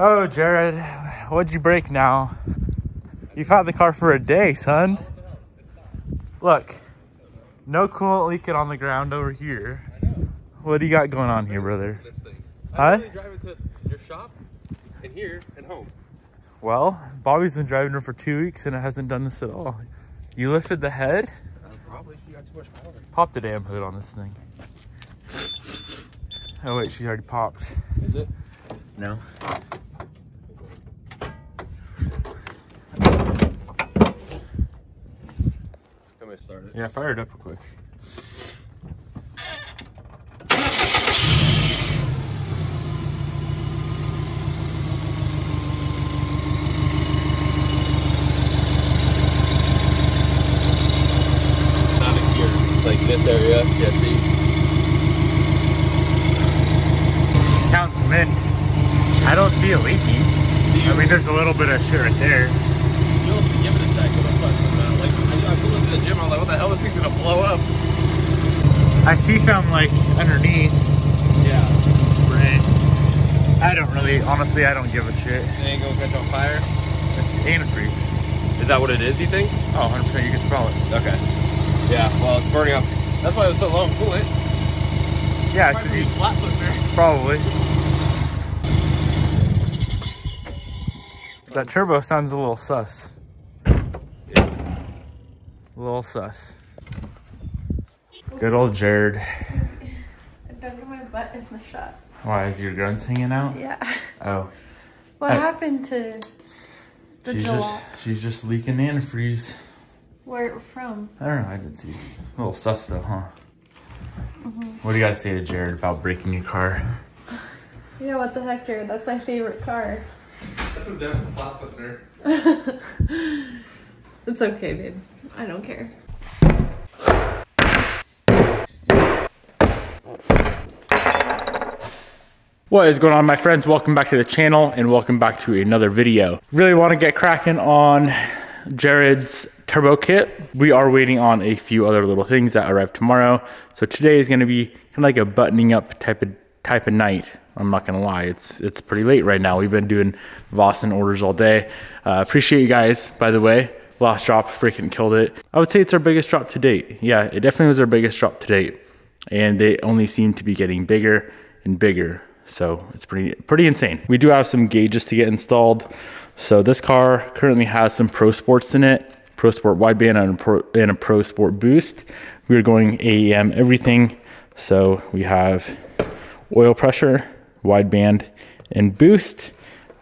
Oh, Jared, what'd you break now? You've had the car for a day, son. Look, no coolant leaking on the ground over here. What do you got going on here, brother? This thing. Huh? I literally drive it to your shop and here and home. Well, Bobby's been driving her for two weeks and it hasn't done this at all. You lifted the head? Uh, probably she got too much power. Pop the damn hood on this thing. Oh wait, she's already popped. Is it? No. Come here, start it. Yeah, fire it up real quick. Not in here. Like this area. Yeah, see? Sounds mint. I don't see a leaky. I mean, there's a little bit of shit right there. You'll give it a sec. But I'm fucking about. Like, I, I flew into the gym. I'm like, what the hell? This thing's gonna blow up. I see some like underneath Yeah. spray. I don't really, honestly, I don't give a shit. It ain't gonna catch on fire. It's antifreeze. Is that what it is, you think? Oh, 100%, you can smell it. Okay. Yeah, well, it's burning up. That's why it was so low in coolant. Eh? Yeah, Might because be flat foot there. probably. That turbo sounds a little sus. A little sus. Good old Jared. Don't get my butt in the shot. Why is your guns hanging out? Yeah. Oh, What Hey. happened to the she's gelato? just she's just leaking antifreeze. Where it from? I don't know. I didn't see. A little sus though, huh? Mm-hmm. What do you gotta say to Jared about breaking your car? Yeah, what the heck, Jared? That's my favorite car. That's some damn flat foot there. It's okay, babe. I don't care. What is going on my friends? Welcome back to the channel and welcome back to another video. Really want to get cracking on Jared's turbo kit. We are waiting on a few other little things that arrive tomorrow. So today is going to be kind of like a buttoning up type of type of night. I'm not gonna lie, it's it's pretty late right now. We've been doing Vasyn orders all day. Uh, appreciate you guys, by the way. Last drop freaking killed it. I would say it's our biggest drop to date. Yeah, it definitely was our biggest drop to date. And they only seem to be getting bigger and bigger. So it's pretty pretty insane. We do have some gauges to get installed. So this car currently has some Pro Sports in it, Pro Sport wideband and a Pro, and a Pro Sport boost. We are going AEM everything. So we have oil pressure, wideband, and boost.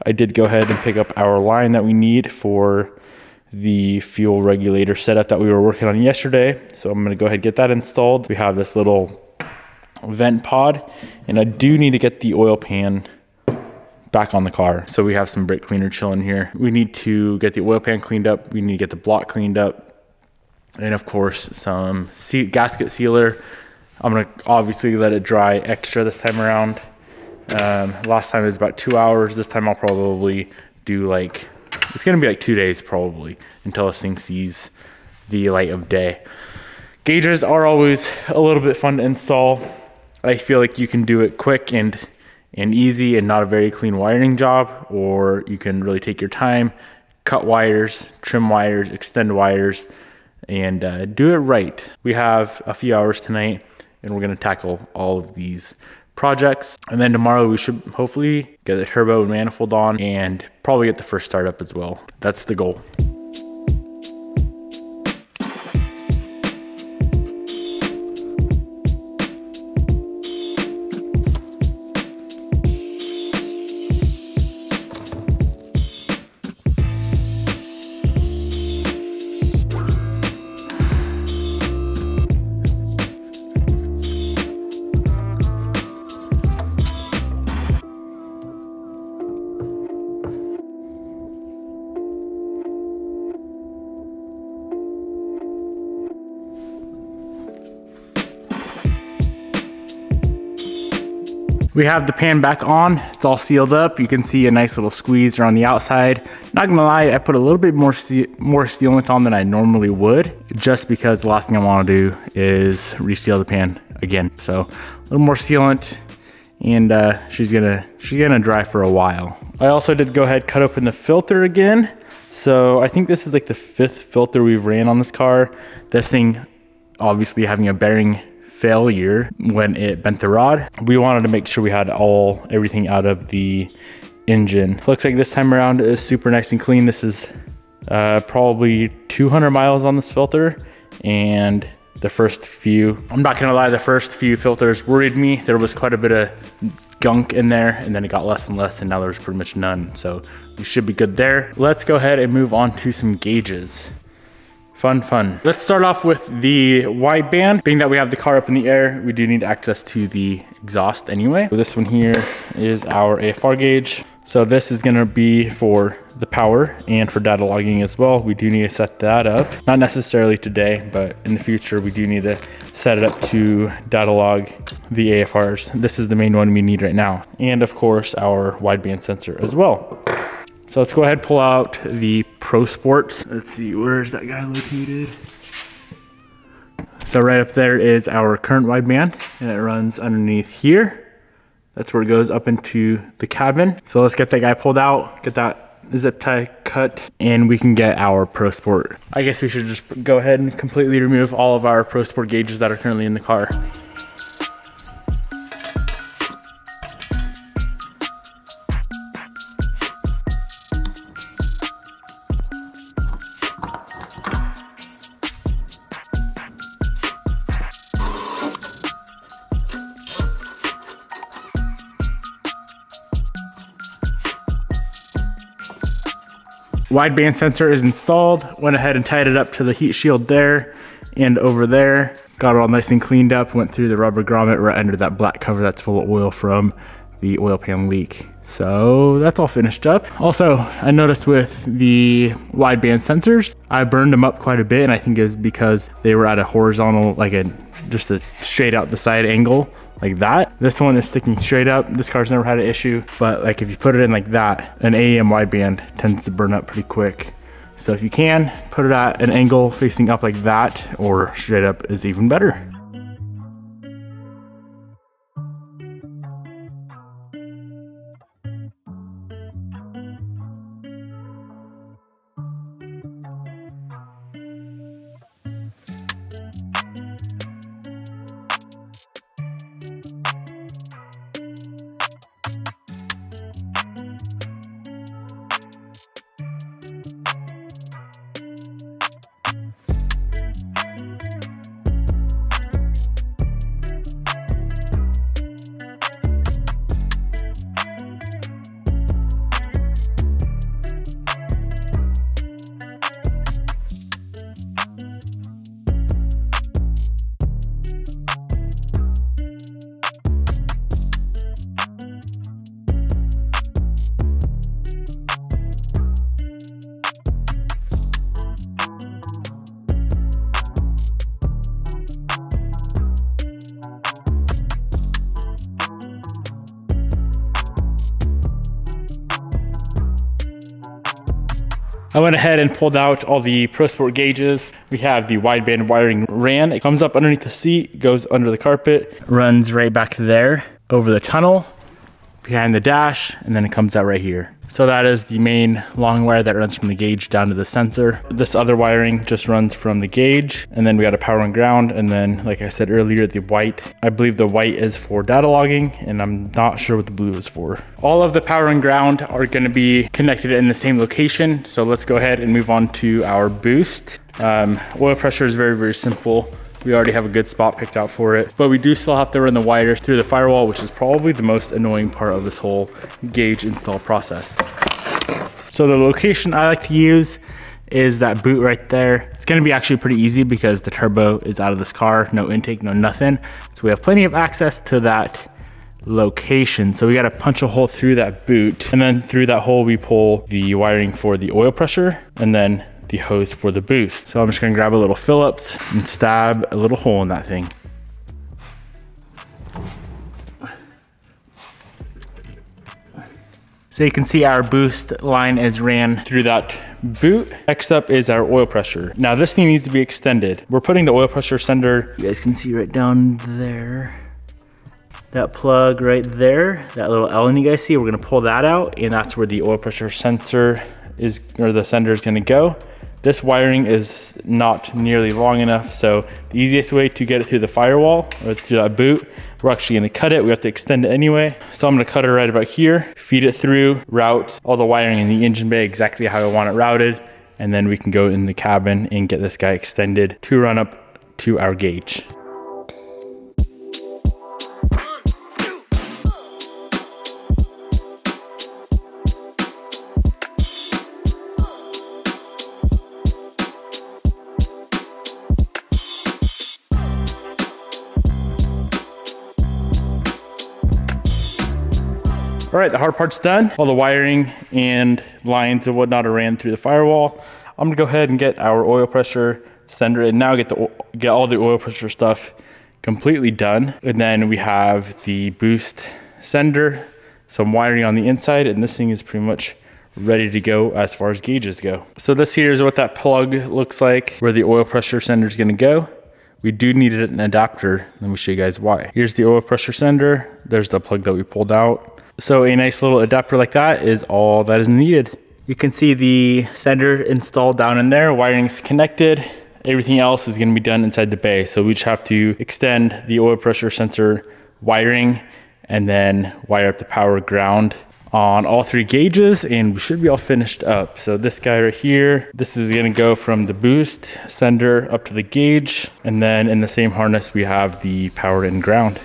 I did go ahead and pick up our line that we need for the fuel regulator setup that we were working on yesterday. So I'm gonna go ahead and get that installed. We have this little vent pod and I do need to get the oil pan back on the car. So we have some brake cleaner chilling here. We need to get the oil pan cleaned up. We need to get the block cleaned up. And of course, some gasket sealer. I'm gonna obviously let it dry extra this time around. Um, last time it was about two hours. This time I'll probably do like, it's gonna be like two days probably until this thing sees the light of day. Gauges are always a little bit fun to install. I feel like you can do it quick and and easy and not a very clean wiring job, or you can really take your time, cut wires, trim wires, extend wires, and uh, do it right. We have a few hours tonight, and we're gonna tackle all of these projects. And then tomorrow we should hopefully get the turbo and manifold on and probably get the first startup as well. That's the goal. We have the pan back on. It's all sealed up. You can see a nice little squeeze around the outside. Not gonna lie, I put a little bit more se more sealant on than I normally would, just because the last thing I wanna do is reseal the pan again. So a little more sealant and uh, she's gonna she's gonna dry for a while. I also did go ahead, cut open the filter again. So I think this is like the fifth filter we've ran on this car. This thing obviously having a bearing failure when it bent the rod. We wanted to make sure we had all everything out of the engine. Looks like this time around is super nice and clean. This is uh, probably 200 miles on this filter and the first few, I'm not gonna lie, the first few filters worried me. There was quite a bit of gunk in there and then it got less and less and now there's pretty much none. So we should be good there. Let's go ahead and move on to some gauges. Fun, fun. Let's start off with the wideband. Being that we have the car up in the air, we do need access to the exhaust anyway. So this one here is our AFR gauge. So this is gonna be for the power and for data logging as well. We do need to set that up. Not necessarily today, but in the future, we do need to set it up to data log the AFRs. This is the main one we need right now. And of course, our wideband sensor as well. So let's go ahead and pull out the Pro Sports. Let's see, where's that guy located? So right up there is our current wideband and it runs underneath here. That's where it goes up into the cabin. So let's get that guy pulled out, get that zip tie cut, and we can get our Pro Sport. I guess we should just go ahead and completely remove all of our Pro Sport gauges that are currently in the car. Wideband sensor is installed. Went ahead and tied it up to the heat shield there and over there. Got it all nice and cleaned up. Went through the rubber grommet right under that black cover that's full of oil from the oil pan leak. So that's all finished up. Also, I noticed with the wideband sensors, I burned them up quite a bit and I think it was because they were at a horizontal, like a just a straight out the side angle like that. This one is sticking straight up. This car's never had an issue, but like if you put it in like that, an AEM wideband tends to burn up pretty quick. So if you can, put it at an angle facing up like that or straight up is even better. I went ahead and pulled out all the Pro Sport gauges. We have the wideband wiring ran. It comes up underneath the seat, goes under the carpet, runs right back there over the tunnel, behind the dash, and then it comes out right here. So that is the main long wire that runs from the gauge down to the sensor. This other wiring just runs from the gauge and then we got a power and ground. And then like I said earlier, the white, I believe the white is for data logging and I'm not sure what the blue is for. All of the power and ground are gonna be connected in the same location. So let's go ahead and move on to our boost. Um, oil pressure is very, very simple. We already have a good spot picked out for it, but we do still have to run the wires through the firewall, which is probably the most annoying part of this whole gauge install process. So the location I like to use is that boot right there. It's gonna be actually pretty easy because the turbo is out of this car, no intake, no nothing. So we have plenty of access to that location. So we gotta punch a hole through that boot and then through that hole we pull the wiring for the oil pressure and then the hose for the boost. So I'm just gonna grab a little Phillips and stab a little hole in that thing. So you can see our boost line is ran through that boot. Next up is our oil pressure. Now this thing needs to be extended. We're putting the oil pressure sender, you guys can see right down there that plug right there, that little Allen you guys see, we're gonna pull that out and that's where the oil pressure sensor is, or the sender is gonna go. This wiring is not nearly long enough, so the easiest way to get it through the firewall or through that boot, we're actually gonna cut it. We have to extend it anyway. So I'm gonna cut it right about here, feed it through, route all the wiring in the engine bay exactly how I want it routed, and then we can go in the cabin and get this guy extended to run up to our gauge. Right, the hard part's done. All the wiring and lines and whatnot are ran through the firewall. I'm gonna go ahead and get our oil pressure sender and now get the get all the oil pressure stuff completely done. And then we have the boost sender, some wiring on the inside, and this thing is pretty much ready to go as far as gauges go. So this here is what that plug looks like, where the oil pressure sender is gonna go. We do need an adapter. Let me show you guys why. Here's the oil pressure sender. There's the plug that we pulled out. So a nice little adapter like that is all that is needed. You can see the sender installed down in there, wiring's connected. Everything else is gonna be done inside the bay. So we just have to extend the oil pressure sensor wiring and then wire up the power ground on all three gauges and we should be all finished up. So this guy right here, this is gonna go from the boost sender up to the gauge. And then in the same harness, we have the power and ground.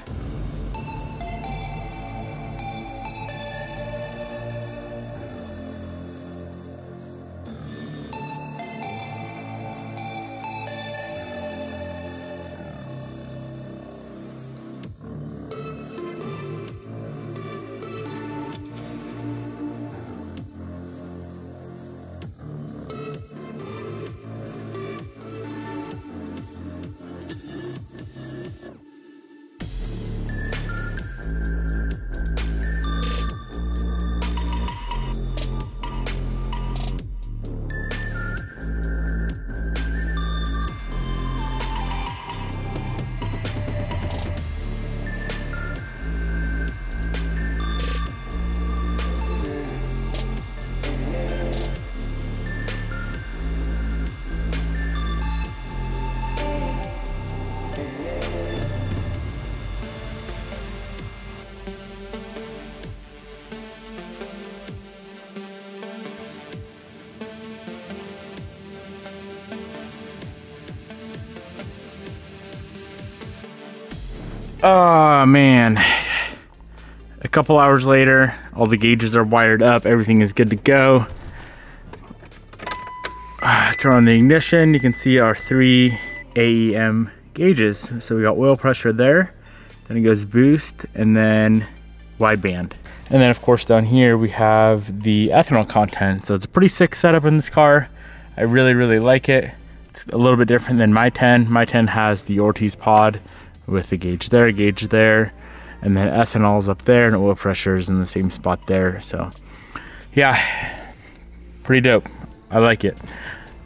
Oh man. A couple hours later, all the gauges are wired up, everything is good to go. Ah, turn on the ignition, you can see our three AEM gauges. So we got oil pressure there, then it goes boost, and then wideband. And then of course down here we have the ethanol content. So it's a pretty sick setup in this car. I really, really like it. It's a little bit different than my 10. My 10 has the Ortiz pod with the gauge there, gauge there, and then ethanol's up there and oil pressure is in the same spot there. So yeah, pretty dope. I like it.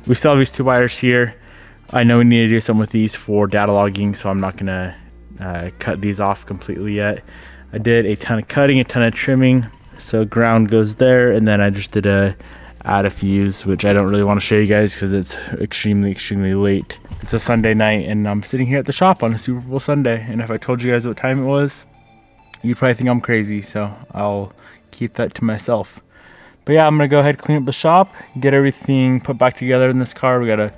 We still have these two wires here. I know we need to do something with these for data logging, so I'm not gonna uh, cut these off completely yet. I did a ton of cutting, a ton of trimming. So ground goes there, and then I just did a add a fuse, which I don't really want to show you guys because it's extremely, extremely late. It's a Sunday night and I'm sitting here at the shop on a Super Bowl Sunday. And if I told you guys what time it was, you'd probably think I'm crazy. So I'll keep that to myself. But yeah, I'm gonna go ahead clean up the shop, get everything put back together in this car. We gotta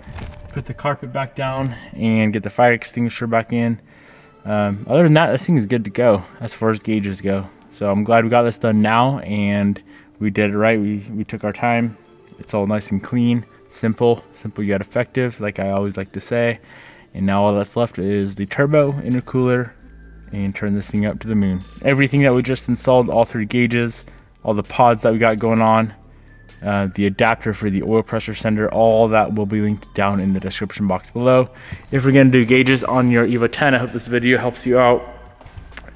put the carpet back down and get the fire extinguisher back in. Um, other than that, this thing is good to go as far as gauges go. So I'm glad we got this done now and we did it right. We, we took our time. It's all nice and clean, simple, simple yet effective, like I always like to say. And now all that's left is the turbo, intercooler, and turn this thing up to the moon. Everything that we just installed, all three gauges, all the pods that we got going on, uh, the adapter for the oil pressure sender, all that will be linked down in the description box below. If we're gonna do gauges on your EVO 10, I hope this video helps you out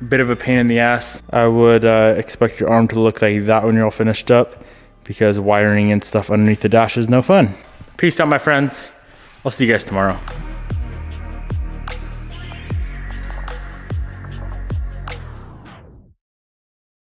bit of a pain in the ass. I would uh, expect your arm to look like that when you're all finished up because wiring and stuff underneath the dash is no fun. Peace out, my friends. I'll see you guys tomorrow.